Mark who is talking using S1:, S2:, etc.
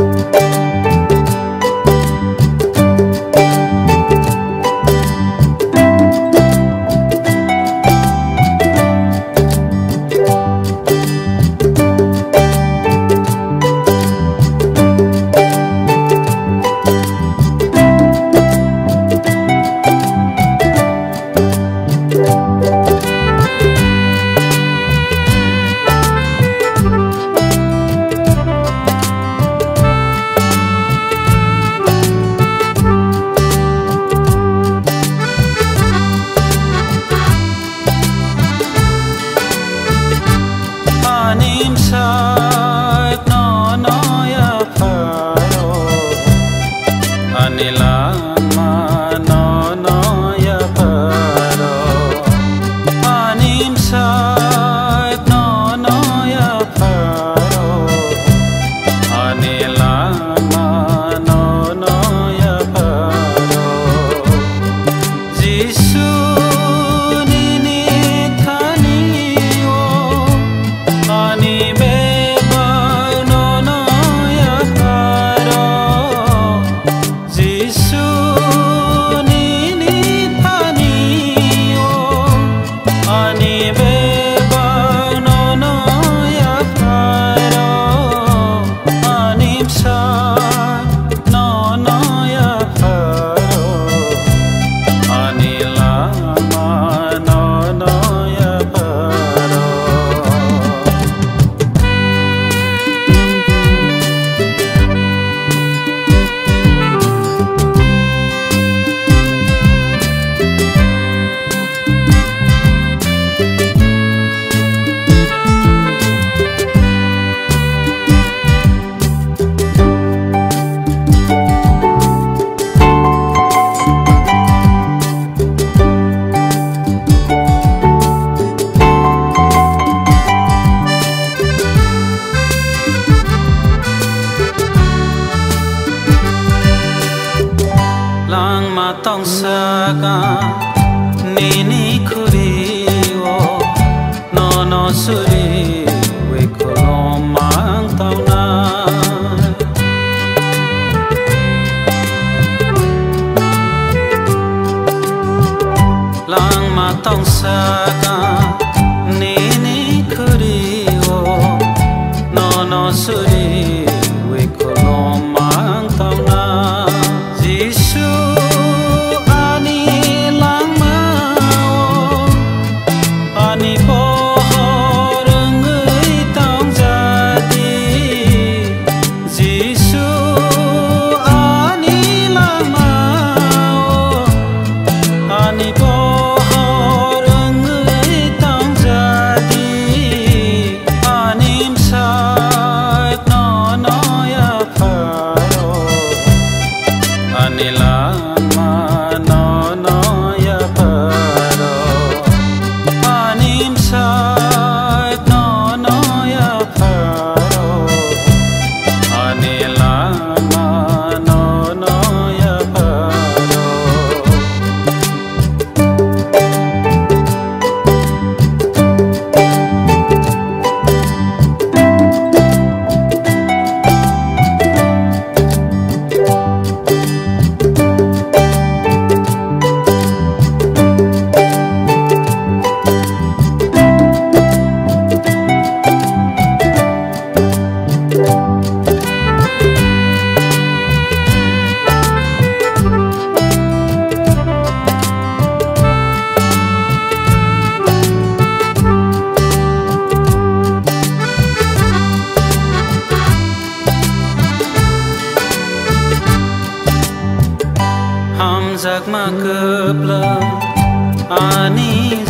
S1: you sa nini ni ni khuri o no no, suri, we ko mang tao na lang ma tong sa ga ni ni khuri o no no, suri आत्मा कपल आनी